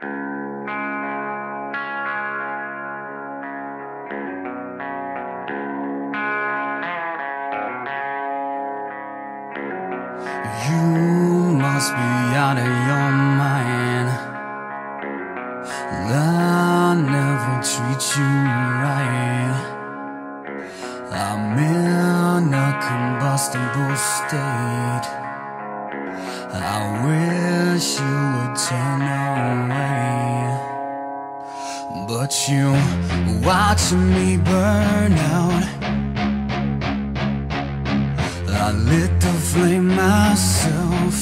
You must be out of your mind. I never treat you right. I'm in a combustible state. But you watching me burn out. I lit the flame myself.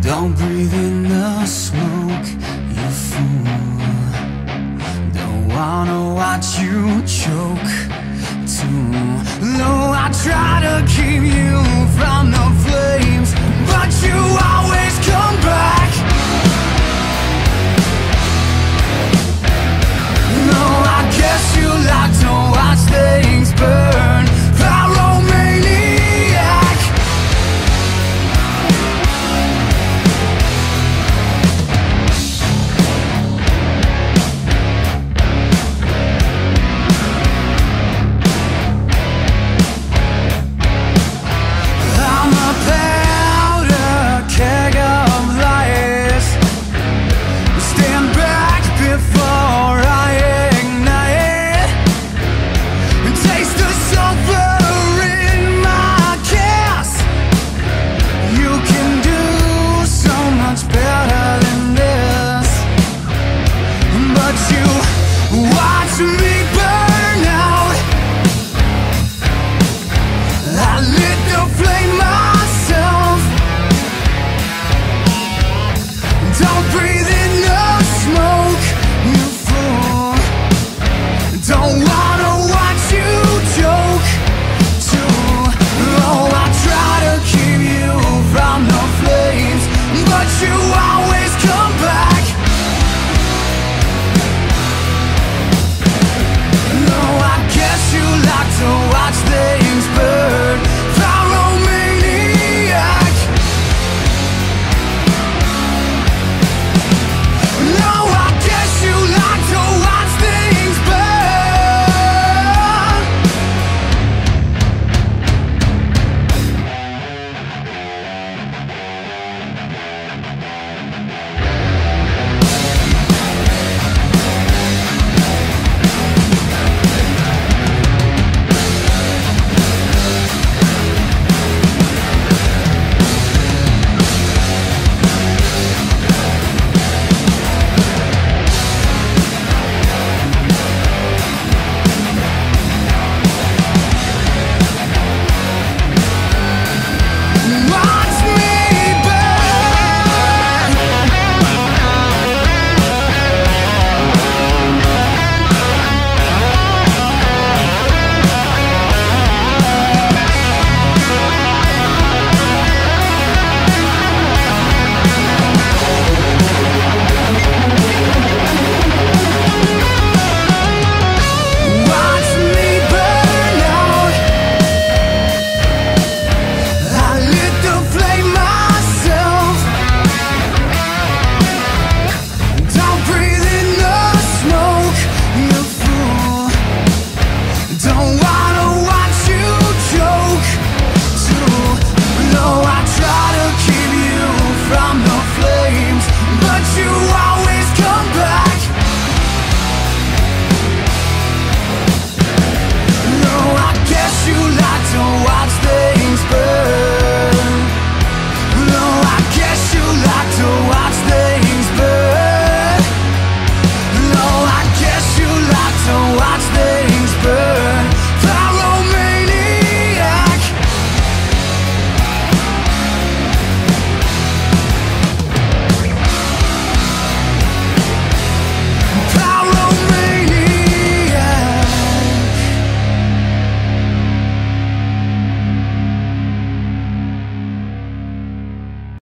Don't breathe in the smoke, you fool. Don't wanna watch you choke.